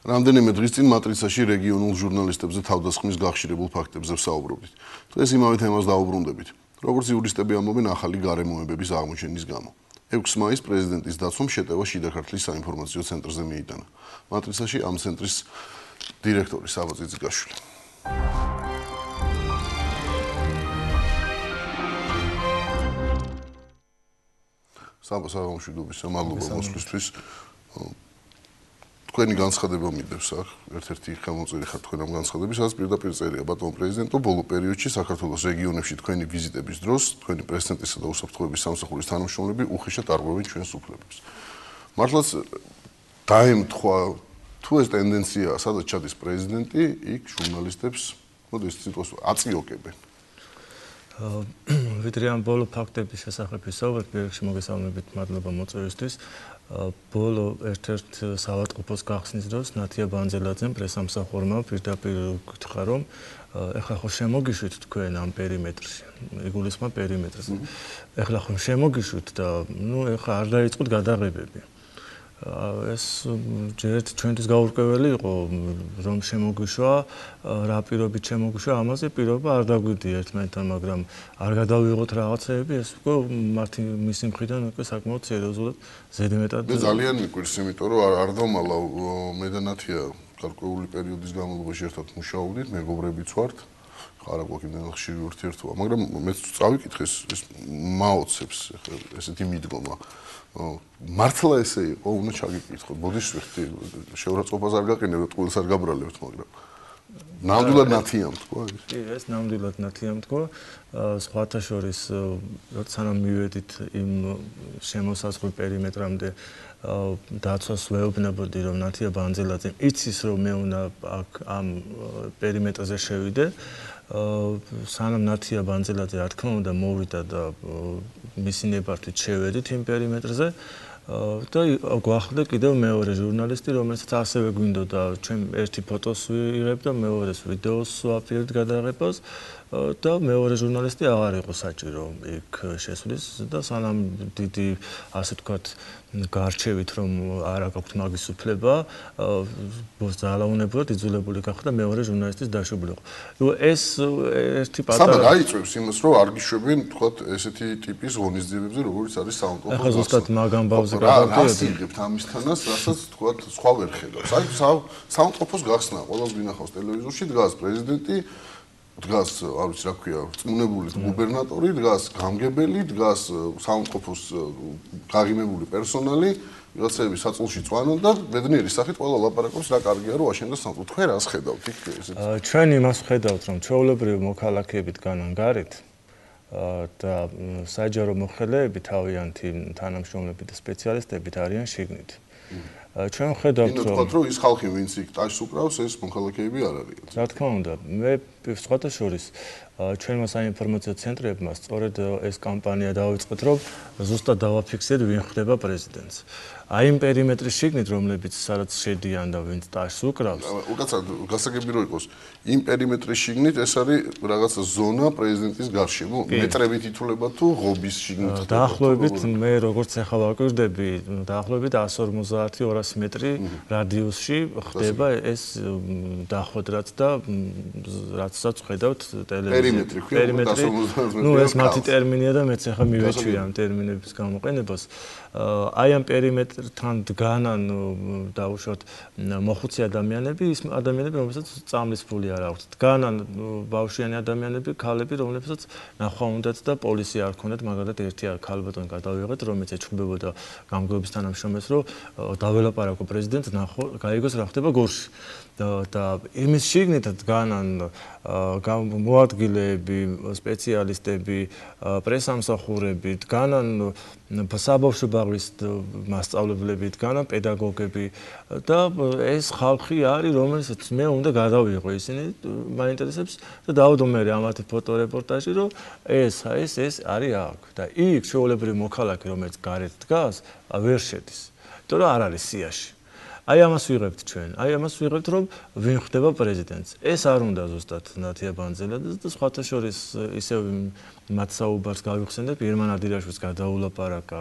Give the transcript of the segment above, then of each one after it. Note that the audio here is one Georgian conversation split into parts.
რამდენიმე დღის წინ მატრიცაში რეგიონულ ჟურნალისტებზე თავდასხმის გახშირებულ ფაქტებზე ვსაუბრობდით. დღეს იმავე თემას დაუბრუნდებით. როგორც იურისტები ამბობენ ახალი გარემოებების აღმოჩენის გამო. 6 მაისს პრეზიდენტის დაცვამ შეტევა შიდა ქართლის საინფორმაციო ცენტრზე მიიტანა. მატრიცაში ამ ცენტრის დირექტორი საბა ძიძიგაშვილი. საბა სამშვიდობის მადლობა მოსვლისთვის. თქვენი განცხადება მიდევს აქ. ერთ-ერთი ხელმოწერი ხარ თქვენ ამ განცხადების სადაც პირდაპირ წერია. ბატონ პრეზიდენტო ბოლო პერიოდში საქართველოს რეგიონებში თქვენი ვიზიტების დროს თქვენი პრეზიდენტისა და უსაფრთხოების სამსახურის თანამშრომლები უხეშად არღვევენ ჩვენს უფლებებს. მართლაც დაემთხვა თუ ეს ტენდენციაა სადაც ჩადის პრეზიდენტი იქ ჟურნალისტებს მოდი ეს სიტყვას აწიოკებენ. ვიდრე ამ ბოლო ფაქტების შესახებ ვისაუბრეთ, პირველში მოგესალმებით მადლობა მოწვევისთვის. ბოლო ერთ-ერთ საავადმყოფოს გახსნის დროს ნათია ბანძელაძემ პრესამსახურმა პირდაპირ გითხრა რომ ეხლა ხო შემოგიშვით თქვენ ამ პერიმეტრში იგულისხმა პერიმეტრზე ეხლა ხო შემოგიშვით და ნუ ეხლა არ დაიწყოთ გადაღებები ეს ჯერეთ ჩვენთვის გაურკვეველი იყო რომ შემოგვიშვა რა პირობით შემოგვიშვა ამაზე პირობა არ დაგვიდია ერთმანეთთან მაგრამ არ გადავიღოთ რაღაცეები ეს უკვე მართი მისი მხრიდან უკვე საკმაოდ სერიოზულად ზედმეტად მე ძალიან მიყვარს იმიტომ რომ არ დავმალა მე და ნათია გარკვეული პერიოდის განმავლობაში ერთად მუშაობდით მეგობრებიც ვართ არა გვაქვს იმდენ ხშირი ურთიერთობა მაგრამ მე წავიკითხე ეს მაოცებს ესეთი მიდგომა მართლა ესე იყო, უნდა ჩაგიკითხოთ. ბოდიშვიხტი შეურაცხყოფას არ გაყინებთ, ყოველს არ გაბრალებთ, მაგრამ ნამდვილად ნათიამ თქვა ის. კი, ეს ნამდვილად ნათიამ თქვა. სხვათა შორის, სანამ მივედით იმ შემოსაზღვრ პერიმეტრამდე დაცვას ვეუბნებოდი, რომ ნათია ბანძელაძე იცის, რომ მე უნდა აქ ამ პერიმეტრზე შევიდე. სანამ ნათია ბანძელაძე რა თქმა უნდა მოვიდა და მისი ნებართვით შევედით იმ პერიმეტრზე. და გვახლდა კიდევ მეორე ჟურნალისტი რომელსაც ასევე გვინდოდა ჩვენ ერთი ფოტოს ვიღებ და მეორეს ვიდეოს ვაპირებთ გადაღებას და მეორე ჟურნალისტი აღარ იყო საჭირო იქ შესვლის და სანამ დიდი ასე ვთქვათ გარჩევით რომ არა გაქვთ მაგის უფლება ზალაუნებურად იძულებული გახდა მეორე ჟურნალისტის დაშვებულიყო. ნუ ეს ერთი პატარა საბა გაიწევს იმას რომ არ გიშვებენ თქვათ ესეთი ტიპის ღონისძიებებზე როგორც არის საუნტოფო. ახლა ზუსტად მაგ ამბავზე გადავდივართ. რა ამისთანაც რასაც თქვათ სხვა ვერ ხედავს. აი საუნტოფოს გახსნა ყოველს გინახავს ტელევიზორში დგას პრეზიდენტი დგას, არ ვიცი რა ქვია, წმუნებული გუბერნატორი, დგას გამგებელი, დგას საუნყოფოს გაღიმებული პერსონალი, ვიღაცები საწულში წვანან და ბედნიერი სახით ყველა ლაპარაკობს რა კარგია რომ აშენდა საუნყოფო. თქვენ რას ხედავთ იქ ესეთ? ჩვენ იმას ხედავთ, რომ ჩვეულებრივი მოქალაქეებით განან გარეთ და საჯარო მოხელეები თავიანთი თანამშრომლები და სპეციალისტები არიან შიგნით. ჩვენ ხედავთ რომ თქვა რომ ის ხალხი ვინც იქ ტაშს უკრავს ეს მოქალაქეები არ არიან. რა თქმა უნდა, მე სხვათა შორის ჩვენმა საინფორმაციო ცენტრებმა სწორედ ეს კამპანია დაიწყეთ რომ ზუსტად დავაფიქსირდეთ ვინ ხდება პრეზიდენტს. აი იმ პერიმეტრის შიგნით რომლებიც სადაც შედიან და ვინც ტაშს უკრავს. უკაცრავ გასაგები რო იყოს. იმ პერიმეტრის შიგნით ეს არის რაღაცა ზონა პრეზიდენტის გარშემო. მეტრებით ითვლება თუ ღობის შიგნით დაახლოებით მე როგორც ახლა ვაკვირდები დაახლოებით 150-200 მეტრი რადიუსში ხდება ეს დახვედრაც და რაცაც ხედავთ ტელევიზიაში პერიმეტრი ნუ ეს მათი ტერმინია და მეც ახლა მივეჩვია ამ ტერმინების გამოყენებას აი ამ პერიმეტრთან დგანან დაუშვათ მოხუცი ადამიანები, ის ადამიანები, რომლებსაც წამლის ფული არ აქვთ. დგანან ბავშვიანი ადამიანები, ქალები, რომლებსაც ნახვა უნდათ და პოლიცია არ ქონდათ, მაგალითად ერთი ქალბატონი გადავიღეთ, რომელიც ეჩხუბებოდა გამგებლობის თანამშრომელს, რომ დაველაპარაკო პრეზიდენტს, ნახო, გაიგოს რა ხდება გორში. და იმის შიგნით დგანან მოადგილეები, სპეციალისტები, პრესამსახურები, დგანან საბავშვო ბაღის მასწავლებლები, დგანან პედაგოგები და ეს ხალხი არის, რომელსაც მე უნდა გადავიღო ისინი მაინტერესებს და დავდო მე ამათი ფოტორეპორტაჟი, რომ ეს ეს ეს არის აქ და იქ შეულებრივი მოქალაქე, რომელიც გარეთ დგას, ვერ შედის. იმიტომ რომ არ არის სიაში. აი ამას ვიღებთ ჩვენ. აი ამას ვიღებთ, რომ ვინ ხდება პრეზიდენტს. ეს არ უნდა ზუსტად ნათია ბანძელაძე და სხვათა შორის ისევ მათ საუბარს გავიხსენებ ირმან ადირაშვილს გადაულაპარაკა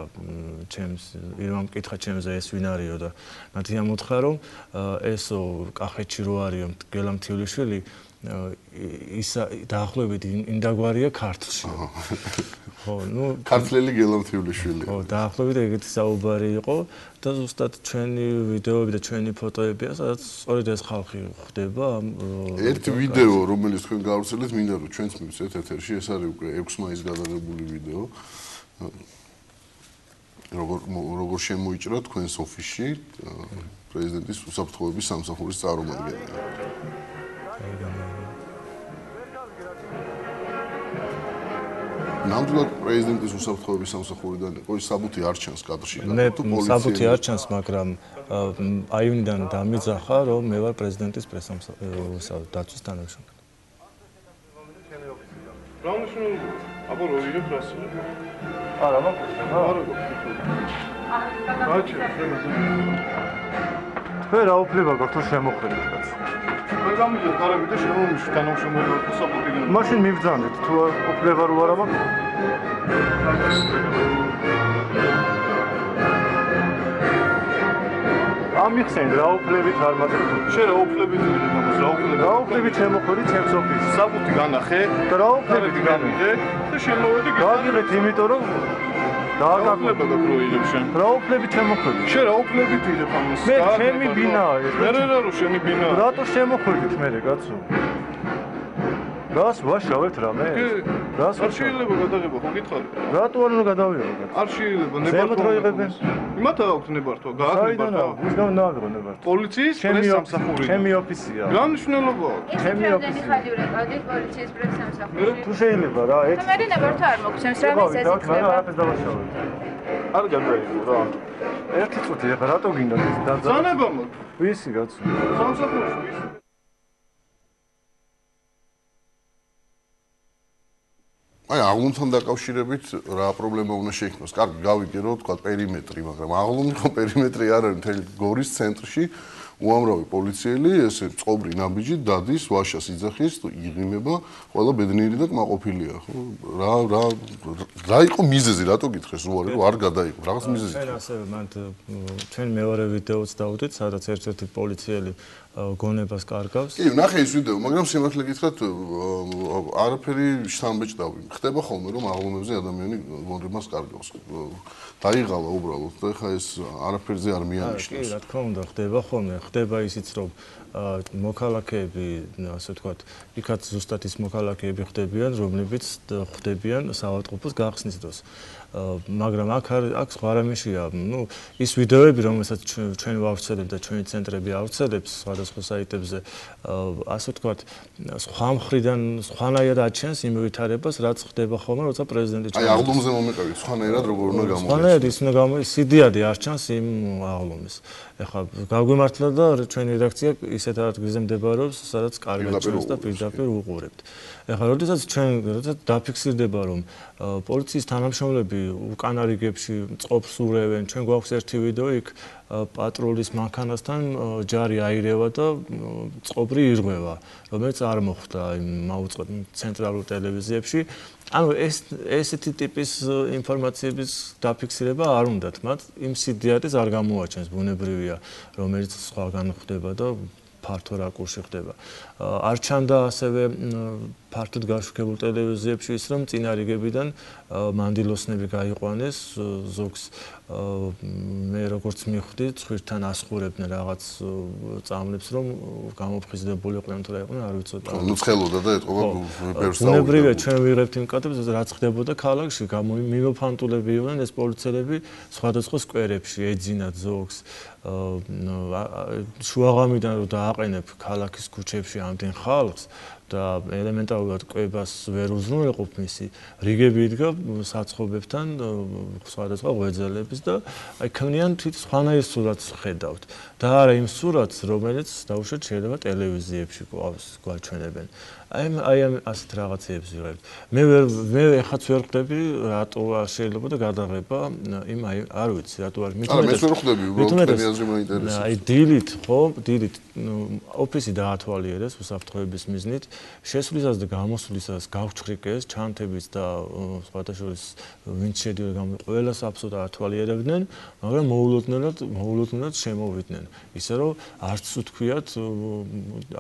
ჩემს ირმან მკითხა ჩემზე ეს ვინ არისო და ნათია მოთხა რომ ესო კახეთში რო არისო გელამთიულიშვილი ის დაახლოებით ინდაგვარია ქართლში. ხო, ну ქართლელი გელამთიულიშვილი. ხო, დაახლოებით ეგეთი საუბარი იყო და ზუსტად ჩვენი ვიდეოები და ჩვენი ფოტოებია, სადაც სწორედ ეს ხალხი ხდება ამ ერთ ვიდეო, რომელიც თქვენ გავვრცელეთ, მინდა რომ ჩვენც მივცეთ ეთერში, ეს არის უკვე 6 მაისს გადაღებული ვიდეო. როგორ როგორ შემოიჭრა თქვენს ოფისში პრეზიდენტის უსაფრთხოების სამსახურის წარმომადგენელი. ნამდვილად პრეზიდენტის უსაფრთხოების სამსახურიდან იყო ის საბუთი არ ჩანს კადრში მე საბუთი არ ჩანს მაგრამ აივნიდან დამიძახა რომ მე ვარ პრეზიდენტის პრესამსახურის დაცვის თანამშრომელი. რა მნიშვნელობა აბა რო იღებ რას არა მაგას არა ბაჭი თქვენ რა უფლება გაქვთ თუ შემოხდეთ კაცო მე გამიგე კარები და შემომიშვი თანამშრომელი ვარ საფუტიგენ. მაშინ მიბძანდეთ თუ უფლება რო არა მაქვს. ამიხსენ რა უფლებით არ მაქვს. შენ რა უფლებით ამას? რა უფლებით? რა უფლებით შემოხვედი ჩემს ოფისში? საფუტი განახე და რა უფლებით განიღე და შემოვედი გაგიღეთ იმიტომ რომ დააგაგლება და პროიგებ შენ. რა უფლებით შემოხვედი? შენ რა უფლებით იღებ ამას? მე ჩემი ბინაა ეს. მე რა რა შენი ბინაა? რატო შემოხვედით მე კაცო? რას ვაშავეთ რამე? რას არ შეიძლება გადაღება ხო გითხარი? რატო არ უნდა გადავიღო არ შეიძლება ნებართვა. ზემოთროიღებენ. იმათ აქვს ნებართვა, გააკნებართვა. ვის გამნააღრო ნებართვა? პოლიციის პრესამსახური. ჩემი ოფისია. განშნელობა აქვს. ჩემი ოფისი. ყავდი პოლიციის პრესამსახურში. თუ შეიძლება რა, ეს. მე ნებართვა არ მოგცემს რა მის ეს იქნება. რა არაფერს დავაშავეთ. არ გადაიღო რა. ერთი წუთი ახლა რატო გინდა ეს დაძა? ზანება მოდი. ვისი კაცო? სამსახურში ვისი? აი აღლუმთან დაკავშირებით რა პრობლემა უნდა შეიქმნას? კარგი, გავიგე რომ თქვა პერიმეტრი, მაგრამ აღლუმი ხო პერიმეტრი არ არის მთელი გორის ცენტრში. უამრავი პოლიციელი ესე წობრი ნაბიჯი დადის ვაშას იძახის იღიმება ყველა ბედნიერი და კმაყოფილია ხო? რა რა რა იყო მიზეზი? რატო გითხეს? უარი რომ არ გადაიყო რაღაც მიზეზი ჩვენ ასე მან ჩვენ მეორე ვიდეოც დავუდით სადაც ერთ-ერთი პოლიციელი გონებას კარგავს. კი, ნახე ის ვიდეო, მაგრამ სიმართლე გითხრათ, არაფერი შთამბეჭდავი. ხდება ხოლმე რომ აღლომებზე ადამიანი გონებას კარგავს. დაიღალა უბრალოდ და ხა ეს არაფერზე არ მიანიშნებს. კი, რა თქმა უნდა, ხდება ხოლმე. ხდება ისიც რომ მოქალაქეები, ასე ვთქვათ, იქაც ზუსტად ის მოქალაქეები ხდებიან, რომლებიც ხდებიან საავადმყოფოს გახსნის დროს. მაგრამ აქ აქ სხვა რამეშია, ну, ის ვიდეოები, რომელსაც ჩვენ ვავრცელებთ და ჩვენი ცენტრები ავრცელებს სხვადასხვა საიტებზე, ასე ვთქვათ, სხვა მხრიდან სხვანაირად აჩენს იმ ვითარებას, რაც ხდება ხოლმე, როცა პრეზიდენტი ჩაება. აი, აღლომზე მომიყევი, სხვანაირად როგორ უნდა გამოგეს. სხვანაირად ის უნდა გამო სიდიადი არ ჩანს იმ აღლომის. ეხლა გაგვიმართლა და ჩვენი რედაქცია ისეთ ადგილზე მდებარეობს, სადაც კარგად ჩანს და პირდაპირ უყურებთ. ეხლა როდესაც ჩვენ როდესაც დაფიქსირდება რომ პოლიციის თანამშრომლები უკანა რიგებში წყობს ურევენ ჩვენ გვაქვს ერთი ვიდეო იქ პატრულის მანქანასთან ჯარი აირევა და წყობრი ირღვევა რომელიც არ მოხდა იმ მაუწყოთ ცენტრალურ ტელევიზიებში. ანუ ეს ესეთი ტიპის ინფორმაციების დაფიქსირება არ უნდათ მათ. იმ სიდიადეს არ გამოაჩენს ბუნებრივია რომელიც სხვაგან ხდება და ფართო რაკურსი ხდება. არ ჩანდა ასევე ფართოდ გაშუქებულ ტელევიზიებში ის რომ წინარიგებიდან მანდილოსნები გაიყვანეს ზოგს მე როგორც მივხვდი ცხვირთან ასხურებდნენ რაღაც წამლებს რომ გამოფხიზდებულიყვნენ თუ რა იყვნენ არ ვიცოდი. ნუ ცხელოდა და ეთყობა ბევრს საუბარი. უნებრივია ჩვენ ვიღებთ იმ კადრებს რაც ხდებოდა ქალაქში გამომიმოფანტულები იყვნენ ეს პოლიციელები სხვადასხვა სკვერებში ეძინათ ზოგს შუაღამიდან რომ დააყენებ ქალაქის ქუჩებში ამდენ ხალხს და ელემენტარულად კვებას ვერ უზრუნველყოფ მისი რიგები იდგა საცხობებთან სხვადასხვა ღვეძელებს და აი ქმნიან თვით სხვანაირ სურათს ხედავთ და არა იმ სურათს რომელიც დაუშვათ შეიძლება ტელევიზიებში გვაქვს გვაჩვენებენ აი აი ამ ასეთ რაღაცებს ვიღებთ. მე ვერ მე ეხაც ვერ ხვდები რატო შეიძლება და გადაღება იმ აი არ ვიცი რატო არ მithmetes. არა მე ვერ ხვდები უბრალოდ აზრი მაინტერესებს. აი დილით ხო დილით ოფისი დაათვალიერეს უსაფრთხოების მიზნით შესვლისას და გამოსვლისას გავჩხრიკეს ჩანთების და სხვათა შორის ვინც შედიოდა გამ ყველას აბსოლუტურად ათვალიერებდნენ მაგრამ მოულოდნელად მოულოდნელად შემოვიდნენ ისე რომ არც უთქვიათ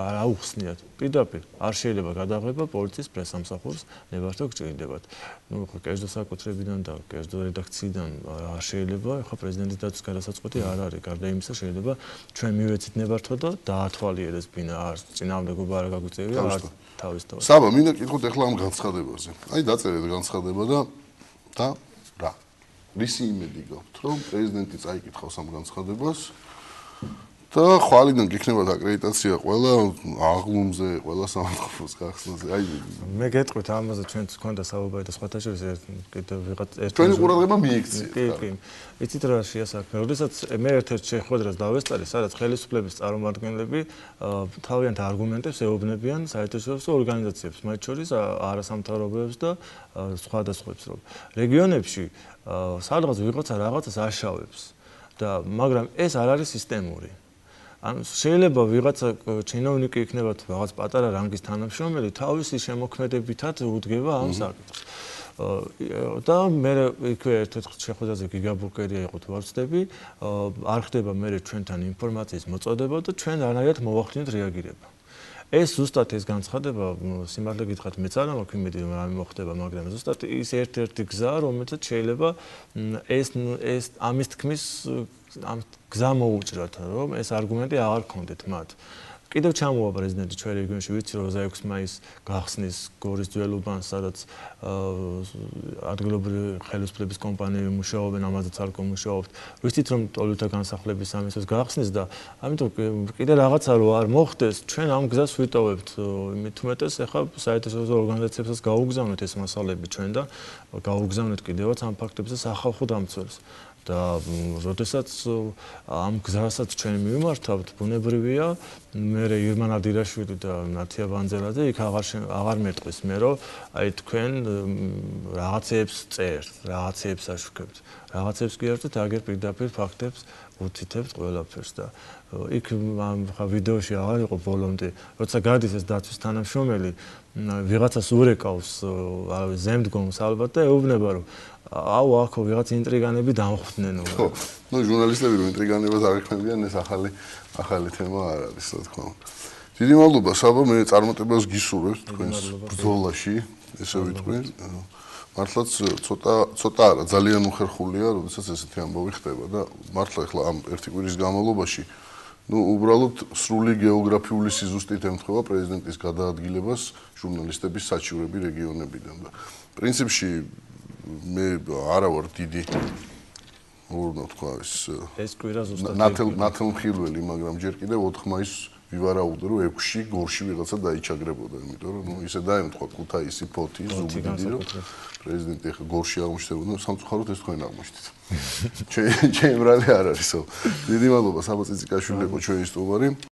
არ აუხსნიათ პირდაპირ არ შეიძლება გადაღება პოლიციის პრესამსახურს ნებართვა გჭირდებათ. ნუ ხო კერძო საკუთრებიდან და კერძო რედაქციიდან არ შეიძლება, ხო პრეზიდენტის დაცვის გადასაწყვეტი არ არის. გარდა იმისა შეიძლება ჩვენ მივეცით ნებართვა და დაათვალიერეს ბინა არ წინააღმდეგობა არ გაგვიწევია არ თავის თავად. საბა, მინდა კითხოთ ახლა ამ განცხადებაზე. აი დაწერეთ განცხადება და და რა. რისი იმედი გაქვთ, რომ პრეზიდენტი წაიკითხავს ამ განცხადებას? და ხვალიდან გიქნებათ აკრედიტაცია ყველა აღლუმზე, ყველა სამართლოს გახსნაზე. აი მე გეტყვით ამაზე ჩვენც ქონდა საუბარი და სხვათა შორის ერთ კიდე ვიღაც ერთ ჩვენი ყურადღება მიიქცია. კი, კი. იცით რა შეასახმე, როდესაც მე ერთ-ერთ შეხვედრას დავესწარი, სადაც ხელისუფლების წარმომადგენლები თავიანთ არგუმენტებს ეუბნებიან საერთაშორისო ორგანიზაციებს, მათ შორის არასამთავრობოებს და სხვადასხვებს, რომ რეგიონებში სადღაც ვიღაცა რაღაცას აშავებს და მაგრამ ეს არ არის სისტემური. ან შეიძლება ვიღაცა ჩინოვნიკი იქნება თუ რაღაც პატარა რანგის თანამშრომელი თავისი შემოქმედებითად უდგება ამ საკითხს. და მე იქვე ერთ-ერთ შეხვედრაზე გიგაბუკერია იყო თუ არ ვწდები, არ ხდება მე ჩვენთან ინფორმაციის მოწოდება და ჩვენ არანაირად მოვახდინოთ რეაგირება. ეს ზუსტად ეს განცხადება სიმართლე გითხრათ მეც არ მაქვს იმედი რომ რამე მოხდება მაგრამ ზუსტად ის ერთ-ერთი გზა რომელსაც შეიძლება ეს ეს ამის თქმის ამ გზა მოუჭრათ რომ ეს არგუმენტი აღარ გქონდეთ მათ კიდევ ჩამოვა პრეზიდენტი ჩვენ რეგიონში ვიცი რომ 26 მაის გახსნის გორის ძველუბანს სადაც ადგილობრივი ხელისუფლების კომპანიები მუშაობენ ამაზეც არ კომუშაობთ ვიცით რომ ტოლუთა განსახლების სამისოს გახსნის და ამიტომ კიდე რაღაცა რო არ მოხდეს ჩვენ ამ გზას ვიტოვებთ. იმით უმეტეს ახლა საერთაშორისო ორგანიზაციებსაც გაუგზავნეთ ეს მასალები ჩვენ და გაუგზავნეთ კიდევაც ამ ფაქტებზე სახალხო დამცველს და როდესაც ამ გზასაც ჩვენ მიმართავთ, ბუნებრივია, მე ირმან ადირაშვილი და ნათია ბანძელაძე იქ აღარ აღარ მეტყვის მე რომ აი თქვენ რაღაცებს წერთ, რაღაცებს აშუქებთ. რაღაცებს კი არც თაგერ პირდაპირ ფაქტებს უცითებთ ყველაფერს და იქ ამ ვიდეოში აღარ იყო ბოლომდე, როცა გადის ეს დაცვის თანამშრომელი ვიღაცას ურეკავს ზემდგომს ალბათ და ეუბნება რომ აუ აქო ვიღაც ინტრიგანები დამხვდნენ ხო ნუ ჟურნალისტები რომ ინტრიგანებას არ ეხმებიან ეს ახალი ახალი თემა არ არის რა თქმა უნდა. დიდი მადლობა საბა მე წარმოტებას გისურვებ თქვენს ბრძოლაში ესე ვიტყვი მართლაც ცოტა ცოტა არა ძალიან უხერხულია როდესაც ესეთი ამბავი ხდება და მართლა ახლა ამ ერთი კვირის განმავლობაში ну უბრალოდ სრული გეოგრაფიული სიზუსტით ემთხვევა პრეზიდენტის გადაადგილებას ჟურნალისტების საჩივრები რეგიონებიდან და პრინციპში მე არა ვარ დიდი უნდა თქვა ეს ეს კვირა ზუსტად ნათელ ნათელ მხილველი მაგრამ ჯერ კიდევ 4 მაისს ვივარაუდე რომ 6-ში გორში ვიღაცა დაიჩაგრებოდა იმიტომ რომ ნუ ისე დაემთხვა ქუთაისი ფოთი ზუგდიდი რომ პრეზიდენტი ახლა გორში აღმოჩნდებოდა სამწუხაროდ ეს თქვენ აღმოჩნდით. ჩემ ჩემ რალი არ არისო დიდი მადლობა საბაწიციკაშვილი იყო ჩვენი სტუმარი